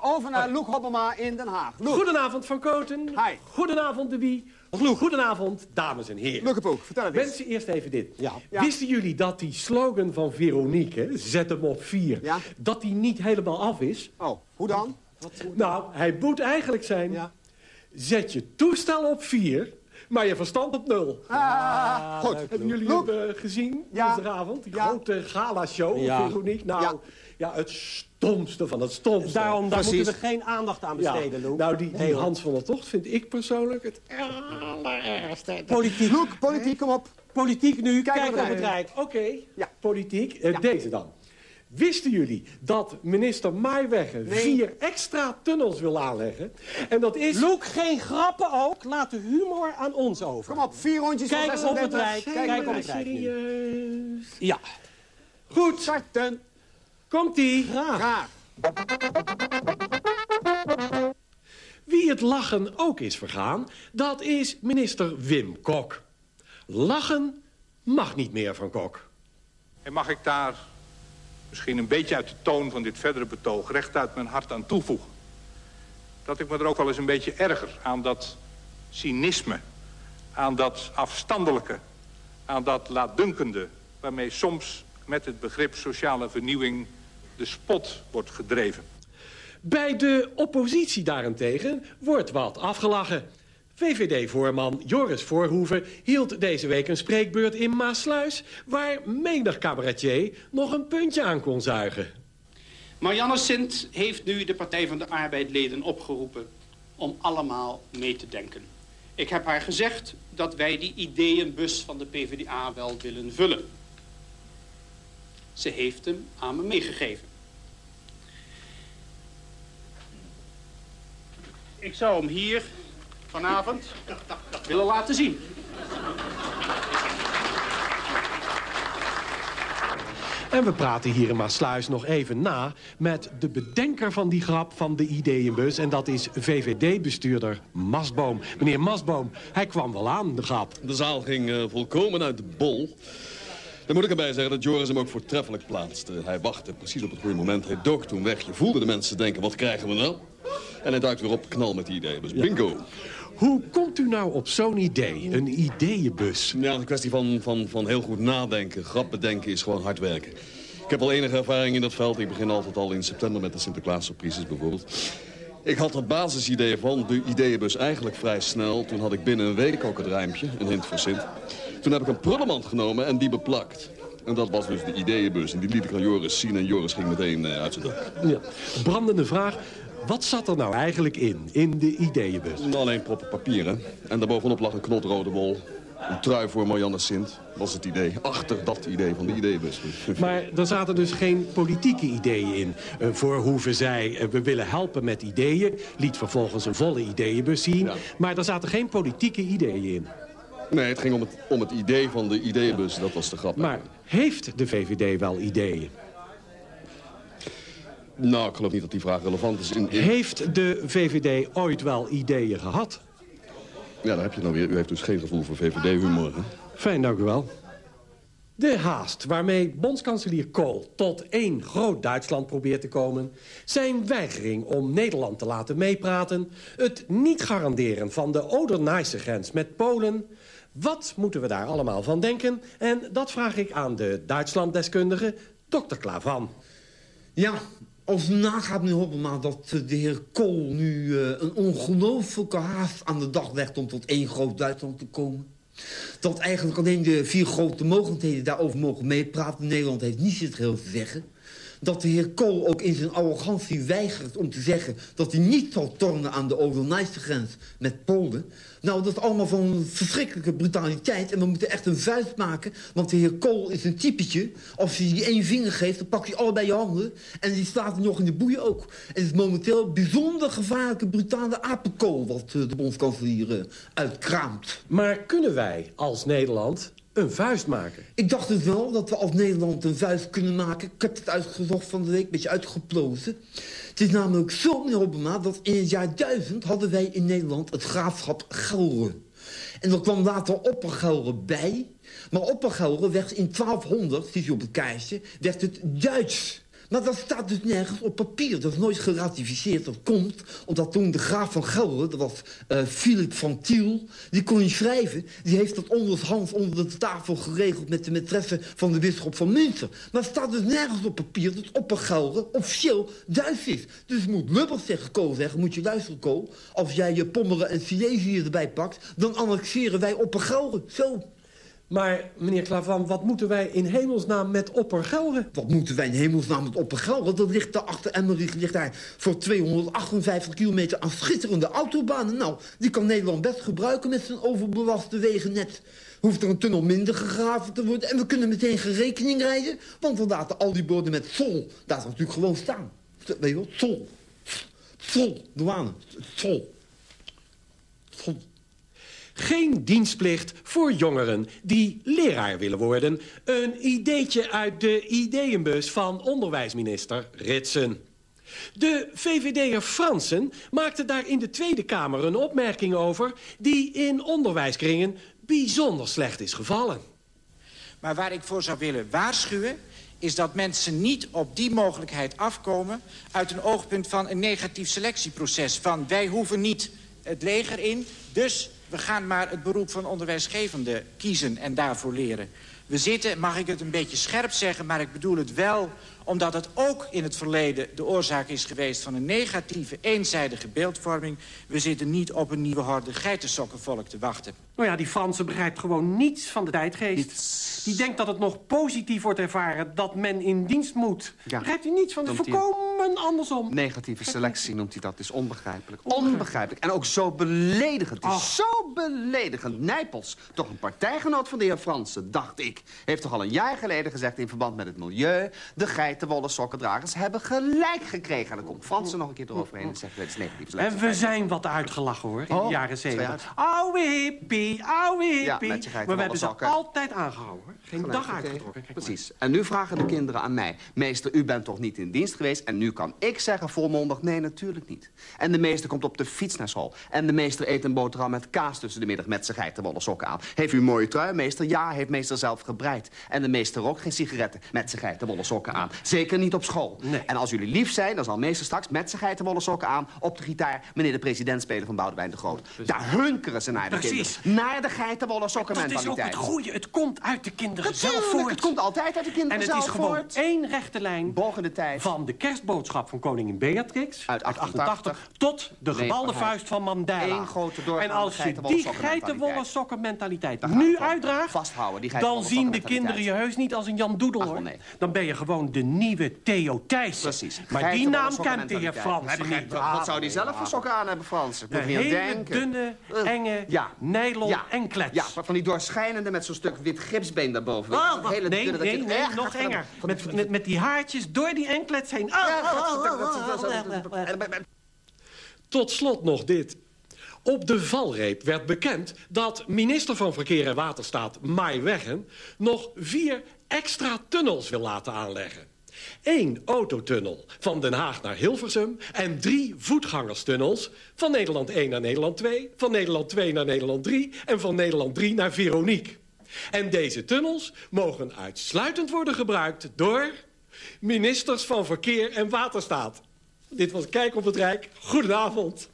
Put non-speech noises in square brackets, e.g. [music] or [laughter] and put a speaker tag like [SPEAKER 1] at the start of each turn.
[SPEAKER 1] Over naar Loek Hobbema in Den Haag. Loek,
[SPEAKER 2] Goedenavond Van Koten.
[SPEAKER 1] Hi.
[SPEAKER 2] Goedenavond de Wie. Goedenavond dames en heren.
[SPEAKER 1] Lukkepoek, vertel het eens.
[SPEAKER 2] Mensen, eerst even dit.
[SPEAKER 1] Ja.
[SPEAKER 2] Wisten jullie dat die slogan van Veronique, zet hem op vier,
[SPEAKER 1] Ja.
[SPEAKER 2] dat die niet helemaal af is?
[SPEAKER 1] Oh, hoe dan?
[SPEAKER 2] Nou, hij moet eigenlijk zijn,
[SPEAKER 1] Ja.
[SPEAKER 2] zet je toestel op vier, maar je verstand op nul.
[SPEAKER 1] Ah, goed.
[SPEAKER 2] Hebben jullie
[SPEAKER 1] Loek.
[SPEAKER 2] hem eh, gezien
[SPEAKER 1] Ja.
[SPEAKER 2] dinsdagavond? Die
[SPEAKER 1] Ja.
[SPEAKER 2] grote gala-show
[SPEAKER 3] Ja.
[SPEAKER 2] van Veronique? Nou,
[SPEAKER 1] Ja.
[SPEAKER 2] het stomste van het stomste.
[SPEAKER 3] Daarom daar
[SPEAKER 1] Precies.
[SPEAKER 3] moeten we geen aandacht aan
[SPEAKER 2] Ja,
[SPEAKER 3] besteden, Loek.
[SPEAKER 2] nou, die, die
[SPEAKER 3] Nee.
[SPEAKER 2] Hans van der Tocht vind ik persoonlijk het allerergste.
[SPEAKER 3] Politiek.
[SPEAKER 1] Loek, politiek, kom op.
[SPEAKER 3] Politiek nu,
[SPEAKER 1] Kijk
[SPEAKER 3] kijk,
[SPEAKER 1] op het
[SPEAKER 3] Rijk.
[SPEAKER 2] Oké,
[SPEAKER 1] Ja.
[SPEAKER 2] politiek. Eh,
[SPEAKER 1] Ja.
[SPEAKER 2] Deze dan. Wisten jullie dat minister Maaiwegge
[SPEAKER 1] Nee.
[SPEAKER 2] vier extra tunnels wil aanleggen? En dat is...
[SPEAKER 3] Loek, geen grappen ook. Laat de humor aan ons over.
[SPEAKER 1] Kom op, vier rondjes van
[SPEAKER 3] Kijk op
[SPEAKER 1] 36.
[SPEAKER 3] het Rijk,
[SPEAKER 1] Kijk,
[SPEAKER 3] kijk
[SPEAKER 1] op
[SPEAKER 3] het Rijk nu.
[SPEAKER 2] Serieus.
[SPEAKER 3] Ja,
[SPEAKER 2] Goed,
[SPEAKER 1] Starten.
[SPEAKER 2] Komt-ie.
[SPEAKER 3] graag.
[SPEAKER 1] Graag.
[SPEAKER 2] Wie het lachen ook is vergaan, dat is minister Wim Kok. Lachen mag niet meer van Kok.
[SPEAKER 4] En mag ik daar misschien een beetje uit de toon van dit verdere betoog... recht uit mijn hart aan toevoegen. Dat ik me er ook wel eens een beetje erger aan dat cynisme... aan dat afstandelijke, aan dat laatdunkende... waarmee soms met het begrip sociale vernieuwing de spot wordt gedreven.
[SPEAKER 2] Bij de oppositie daarentegen wordt wat afgelachen. VVD-voorman Joris Voorhoeven hield deze week een spreekbeurt in Maasluis... waar menig cabaretier nog een puntje aan kon zuigen.
[SPEAKER 5] Marianne Sint heeft nu de Partij van de Arbeidleden opgeroepen om allemaal mee te denken. Ik heb haar gezegd dat wij die ideeënbus van de PvdA wel willen vullen. Ze heeft hem aan me meegegeven. Ik zou hem hier vanavond willen laten zien.
[SPEAKER 2] En we praten hier in Maasluis nog even na met de bedenker van die grap van de ideeënbus... en dat is VVD-bestuurder Masboom. Meneer Masboom, hij kwam wel aan, de grap.
[SPEAKER 6] De zaal ging eh, volkomen uit de bol. Dan moet ik erbij zeggen dat Joris hem ook voortreffelijk plaatste. Hij wachtte precies op het goede moment. Hij dook toen weg. Je voelde de mensen denken, wat krijgen we nou? En hij duikt weer op, knal met die ideeën. Dus bingo.
[SPEAKER 2] Hoe komt u nou op zo'n idee, een ideeënbus?
[SPEAKER 6] Ja, een kwestie van, van, van heel goed nadenken. Grap bedenken is gewoon hard werken. Ik heb al enige ervaring in dat veld. Ik begin altijd al in september met de Sinterklaas surprises bijvoorbeeld. Ik had het basisidee van de ideeënbus eigenlijk vrij snel. Toen had ik binnen een week ook het rijmpje, een hint voor Sint. Toen heb ik een prullenmand genomen en die beplakt. En dat was dus de ideeënbus. En die liet ik aan Joris zien en Joris ging meteen eh, uit zijn dak.
[SPEAKER 2] Ja. Brandende vraag, wat zat er nou eigenlijk in, in de ideeënbus?
[SPEAKER 6] Alleen proppen papieren. En daarbovenop lag een knotrode wol. Een trui voor Marianne Sint, was het idee. Achter dat idee van de ideeënbus. [laughs]
[SPEAKER 2] Maar er zaten dus geen politieke ideeën in. Uh, Voorhoeven zei, uh, we willen helpen met ideeën. Liet vervolgens een volle ideeënbus zien.
[SPEAKER 6] Ja.
[SPEAKER 2] Maar er zaten geen politieke ideeën in.
[SPEAKER 6] Nee, het ging om het, om het idee van de ideeënbus. Dat was de grap.
[SPEAKER 2] Maar heeft de VVD wel ideeën?
[SPEAKER 6] Nou, ik geloof niet dat die vraag relevant is. In, in-
[SPEAKER 2] Heeft de VVD ooit wel ideeën gehad?
[SPEAKER 6] Ja, daar heb je het nou weer. U heeft dus geen gevoel voor VVD-humor, hè?
[SPEAKER 2] Fijn, dank u wel. De haast waarmee bondskanselier Kool tot één groot Duitsland probeert te komen... zijn weigering om Nederland te laten meepraten... het niet garanderen van de Oder-Neisse-grens met Polen... wat moeten we daar allemaal van denken? En dat vraag ik aan de Duitslanddeskundige Dr. Klavan.
[SPEAKER 7] Ja, als nagaat, meneer Hoppema, dat de heer Kool nu eh, een ongelooflijke haast aan de dag legt om tot één groot Duitsland te komen. Dat eigenlijk alleen de vier grote mogendheden daarover mogen meepraten. Nederland heeft niets in het geheel te zeggen. Dat de heer Kool ook in zijn arrogantie weigert om te zeggen... dat hij niet zal tornen aan de Oder-Neisse grens met Polen. Nou, dat is allemaal van verschrikkelijke brutaliteit. En we moeten echt een vuist maken. Want de heer Kool is een typetje. Als hij die één vinger geeft, dan pakt hij allebei je handen. En die staat er nog in de boeien ook. En het is momenteel bijzonder gevaarlijke, brutale apenkool... wat eh, de bondskanselier eh, uitkraamt.
[SPEAKER 2] Maar kunnen wij als Nederland een vuist maken?
[SPEAKER 7] Ik dacht dus wel dat we als Nederland een vuist kunnen maken. Ik heb het uitgezocht van de week, een beetje uitgeplozen. Het is namelijk zo, meneer Hobbema, dat in het jaar 1000 hadden wij in Nederland het graafschap Gelre. En er kwam later Oppergelre bij. Maar Oppergelre werd in 1200, ziet u op het kaartje, werd het Duits. Maar dat staat dus nergens op papier. Dat is nooit geratificeerd. Dat komt omdat toen de graaf van Gelre, dat was uh, Philip van Tiel... die kon niet schrijven. Die heeft dat onderhands onder de tafel geregeld... met de maîtresse van de bisschop van Münster. Maar het staat dus nergens op papier dat Oppergelre officieel Duits is. Dus moet Lubbers zeggen, Kool zeggen, moet je luisteren, Kool... als jij je Pommeren en Silesië erbij pakt... dan annexeren wij Oppergelre. Zo.
[SPEAKER 2] Maar, meneer Klavan, wat moeten wij in hemelsnaam met Oppergelre?
[SPEAKER 7] Wat moeten wij in hemelsnaam met Oppergelre? Dat ligt daar achter Emmerich, ligt daar voor 258 kilometer aan schitterende autobanen. Nou, die kan Nederland best gebruiken met zijn overbelaste wegennet. Hoeft er een tunnel minder gegraven te worden. En we kunnen meteen geen rekening rijden. Want we laten al die borden met sol daar natuurlijk gewoon staan. Weet je wat? Sol. Sol. Douane. Sol.
[SPEAKER 2] Geen dienstplicht voor jongeren die leraar willen worden. Een ideetje uit de ideeënbus van onderwijsminister Ritsen. De VVD'er Fransen maakte daar in de Tweede Kamer een opmerking over... die in onderwijskringen bijzonder slecht is gevallen.
[SPEAKER 8] Maar waar ik voor zou willen waarschuwen is dat mensen niet op die mogelijkheid afkomen... uit een oogpunt van een negatief selectieproces. Van wij hoeven niet het leger in, dus we gaan maar het beroep van onderwijsgevende kiezen en daarvoor leren. We zitten, mag ik het een beetje scherp zeggen, maar ik bedoel het wel omdat het ook in het verleden de oorzaak is geweest van een negatieve, eenzijdige beeldvorming. We zitten niet op een nieuwe horde geitensokkenvolk te wachten.
[SPEAKER 3] Nou ja, die Franse begrijpt gewoon niets van de tijdgeest. Die denkt dat het nog positief wordt ervaren dat men in dienst moet. Ja. Begrijpt u niets van? Het volkomen andersom.
[SPEAKER 9] Negatieve selectie noemt hij dat. is onbegrijpelijk. Onbegrijpelijk. En ook zo beledigend. Het is zo beledigend. Nijpels, toch een partijgenoot van de heer Fransen, dacht ik... heeft toch al een jaar geleden gezegd in verband met het milieu... de geitenwolle sokkendragers hebben gelijk gekregen. En dan komt Fransen nog een keer eroverheen en zegt... het is negatieve selectie.
[SPEAKER 3] En we zijn wat uitgelachen, hoor, in de oh, jaren zeventig. Oude hippie ouwe maar we hebben ze altijd aangehouden. Geen dag uitgetrokken.
[SPEAKER 9] Precies. En nu vragen de kinderen aan mij. Meester, u bent toch niet in dienst geweest? En nu kan ik zeggen volmondig, nee, natuurlijk niet. En de meester komt op de fiets naar school. En de meester eet een boterham met kaas tussen de middag... met zijn geitenwolle sokken aan. Heeft u een mooie trui, meester? Ja, heeft meester zelf gebreid. En de meester rookt geen sigaretten met zijn geitenwolle sokken aan. Zeker niet op school. Nee. En als jullie lief zijn, dan zal meester straks met zijn geitenwolle sokken aan... op de gitaar meneer de president spelen van Boudewijn de Groot. Daar hunkeren ze naar de
[SPEAKER 3] Precies.
[SPEAKER 9] kinderen naar de geitenwolle sokken
[SPEAKER 3] Dat is ook het goede. Het komt uit de kinderen zelf voort.
[SPEAKER 9] Het komt altijd uit de kinderen
[SPEAKER 3] zelf
[SPEAKER 9] voort.
[SPEAKER 3] En het is gewoon één rechte lijn...
[SPEAKER 9] Boven tijd.
[SPEAKER 3] Van de van koningin Beatrix...
[SPEAKER 9] Uit 88.
[SPEAKER 3] tot de gebalde vuist van Mandela.
[SPEAKER 9] Eén grote
[SPEAKER 3] En als je die geitenwolle sokken mentaliteit nu uitdraagt...
[SPEAKER 9] Vasthouden, die
[SPEAKER 3] dan zien de kinderen je heus niet als een Jan Doedel, hoor. Dan ben je gewoon de nieuwe Theo Thijs.
[SPEAKER 9] Precies.
[SPEAKER 3] Maar die naam kent de heer Frans niet.
[SPEAKER 9] Wat zou die zelf voor sokken aan hebben, Frans?
[SPEAKER 3] Een hele dunne, enge, nylon en
[SPEAKER 9] ja, van die doorschijnende met zo'n stuk wit gipsbeen daarboven.
[SPEAKER 3] Oh, hele nee, dunne, nee, nee, nog enger. Met, met, met die haartjes door die enklets heen.
[SPEAKER 2] Tot slot nog dit. Op de valreep werd bekend dat minister van Verkeer en Waterstaat Mai Weggen... nog vier extra tunnels wil laten aanleggen. Eén autotunnel van Den Haag naar Hilversum... en drie voetgangerstunnels van Nederland 1 naar Nederland 2... van Nederland 2 naar Nederland 3 en van Nederland 3 naar Veronique. En deze tunnels mogen uitsluitend worden gebruikt door... ministers van Verkeer en Waterstaat. Dit was Kijk op het Rijk. Goedenavond.